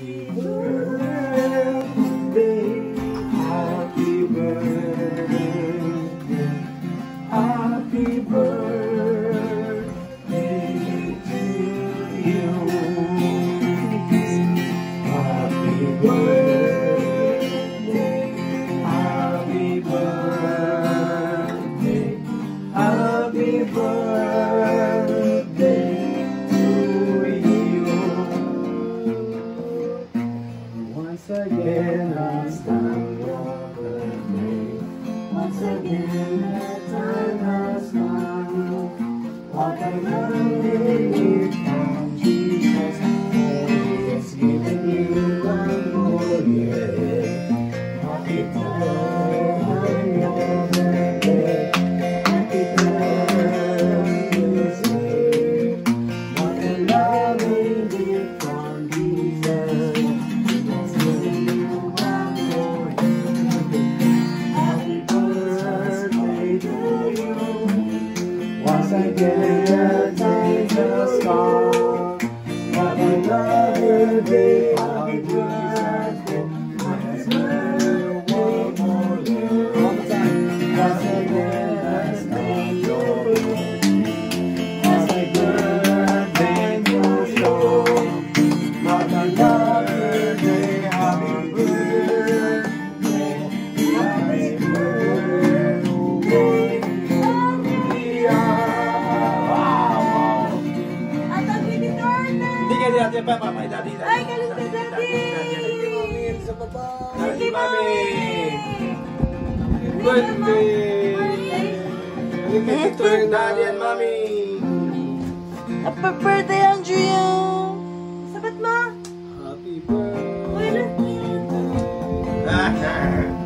Happy again, time for birthday. Once again, that time has come. What lovely day. Happy birthday. Dati pa, papa, dati, dati. Ay, galing ka, Daddy. Sa baba. Happy Happy mami. birthday. Birthday. Ito yung daddy and mami. Happy birthday, Andrea. Sabat mo. Happy birthday. ano?